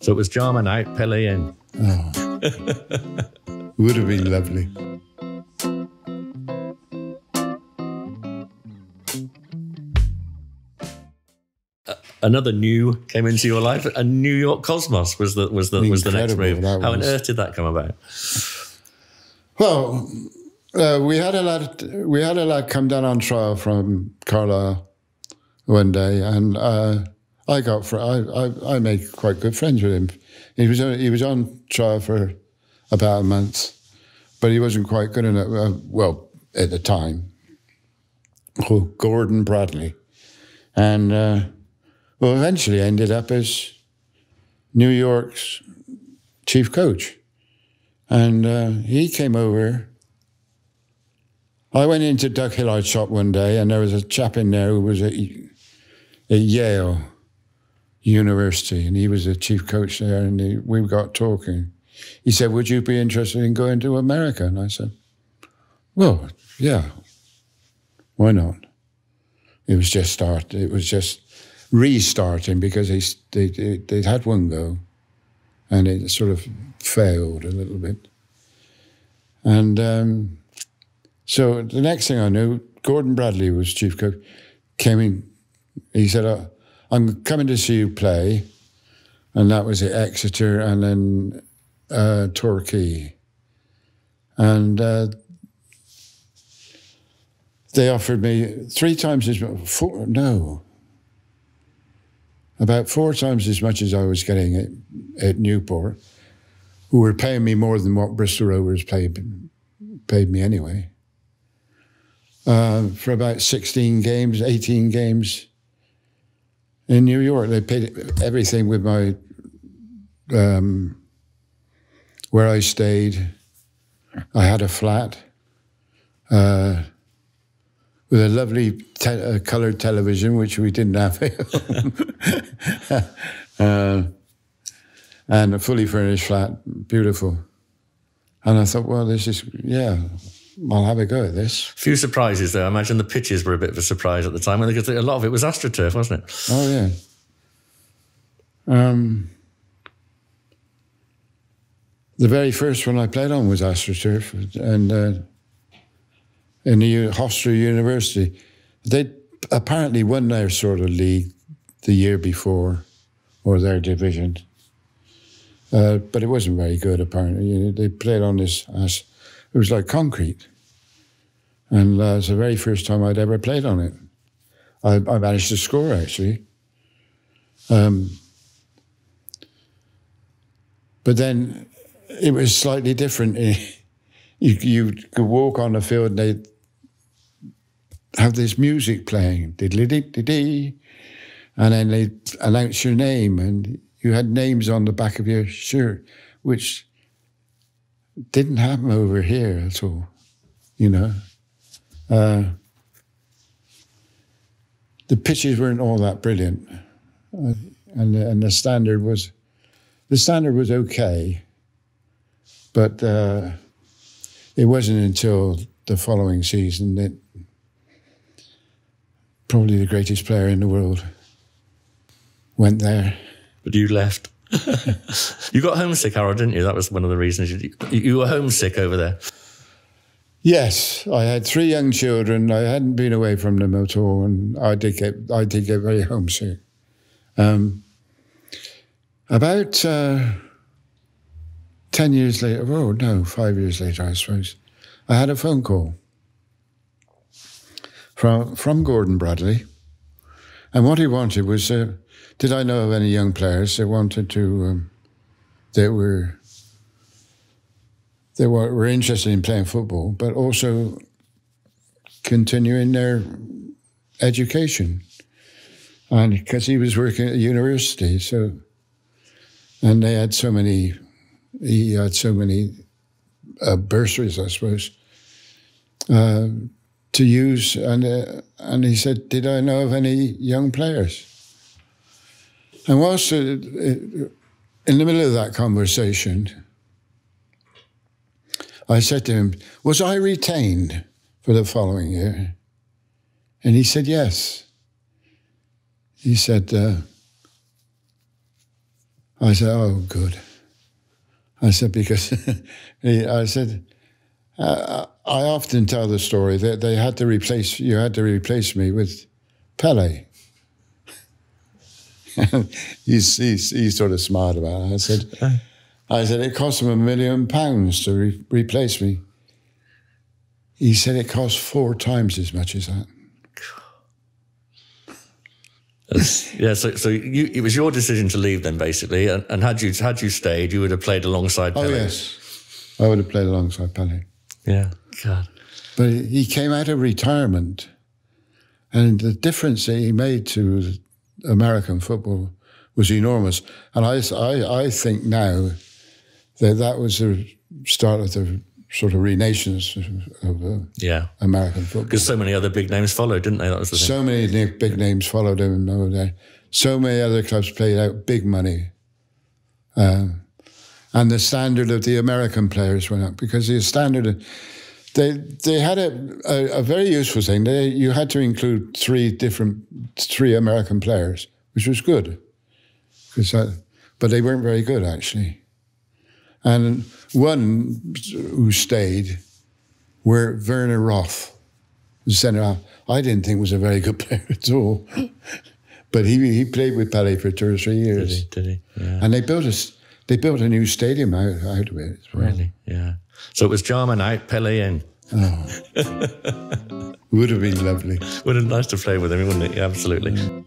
So it was Jarman out, Pele in. Oh. Would have been lovely. another new came into your life. A New York Cosmos was the was the was the next move. How on earth did that come about? Well, uh, we had a lad we had a lad come down on trial from Carlisle one day, and uh, I got for I, I, I made quite good friends with him. He was he was on trial for about a month, but he wasn't quite good enough. Uh, well, at the time, oh, Gordon Bradley, and uh, well, eventually ended up as New York's chief coach, and uh, he came over. I went into Doug Hillard's shop one day, and there was a chap in there who was at, at Yale University, and he was the chief coach there, and he, we got talking. He said, "Would you be interested in going to America?" And I said, "Well, yeah, why not?" It was just start. It was just restarting because they they they had one go, and it sort of failed a little bit. And um, so the next thing I knew, Gordon Bradley was chief coach. Came in, he said, uh, I'm coming to see you play. And that was at Exeter and then uh, Torquay. And uh, they offered me three times as much, four, no, about four times as much as I was getting at, at Newport, who were paying me more than what Bristol Rovers paid, paid me anyway. Uh, for about 16 games, 18 games in New York. They paid everything with my um, where I stayed. I had a flat uh, with a lovely te- uh, colored television, which we didn't have, uh, and a fully furnished flat, beautiful. And I thought, well, this is yeah. I'll have a go at this. Few surprises though. I imagine the pitches were a bit of a surprise at the time because a lot of it was AstroTurf, wasn't it? Oh yeah. Um, the very first one I played on was AstroTurf, and uh, in the Hofstra University, they apparently won their sort of league the year before, or their division. Uh, but it wasn't very good. Apparently, you know, they played on this as it was like concrete. And uh, was the very first time I'd ever played on it. I, I managed to score, actually. Um, but then it was slightly different. You, you could walk on the field and they'd have this music playing, diddly and then they'd announce your name, and you had names on the back of your shirt, which didn't happen over here at all, you know. Uh, the pitches weren't all that brilliant, uh, and and the standard was, the standard was okay, but uh, it wasn't until the following season that probably the greatest player in the world went there. But you left. you got homesick, Harold, didn't you? That was one of the reasons you, you were homesick over there. Yes, I had three young children. I hadn't been away from them at all, and I did get I did get very homesick. Um, about uh, ten years later, oh no, five years later, I suppose, I had a phone call from from Gordon Bradley, and what he wanted was, uh, did I know of any young players that wanted to um, that were they were, were interested in playing football, but also continuing their education. And because he was working at university, so and they had so many, he had so many uh, bursaries, I suppose, uh, to use. And uh, and he said, "Did I know of any young players?" And whilst uh, in the middle of that conversation, I said to him, Was I retained for the following year? And he said, Yes. He said, uh, I said, oh, good. I said, because I said, uh, I often tell the story that they had to replace, you had to replace me with Pele. he's, he's, he's sort of smart about it. I said, uh. I said, it cost him a million pounds to re replace me. He said it cost four times as much as that. yeah, so so you, it was your decision to leave then, basically, and, and, had you had you stayed, you would have played alongside. Oh, Pele. Oh yes, I would have played alongside Pele. Yeah, God. But he came out of retirement, and the difference that he made to American football was enormous. And I, I, I think now that that was the start of the sort of renaissance of uh, yeah American football. Because so many other big names followed, didn't they? That was the so thing. many big names followed him over there. So many other clubs played out big money. Um, and the standard of the American players went up because the standard, they they had a, a, a very useful thing. They, you had to include three different, three American players, which was good. Because, uh, but they weren't very good actually. And one who stayed were Werner Roth, the centre. I didn't think was a very good player at all. but he he played with Pele for two or three years. Did he? Did he? Yeah. And they built a they built a new stadium out, out of it well. Really? Yeah. So it was Jarman out, Pele in. Oh. Would have been lovely. Would have been nice to play with him, wouldn't it? Yeah, absolutely. Mm.